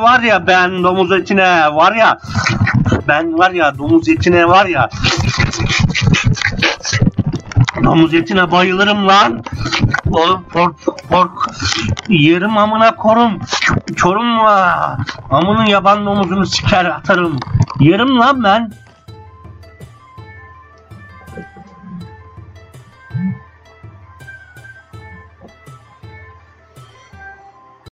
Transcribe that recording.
var ya ben domuz etine var ya ben var ya domuz etine var ya domuz etine bayılırım lan. Oğlum pork pork yerim amına korum. Çorum var. Amının yaban domuzunu siker atarım. Yerim lan ben.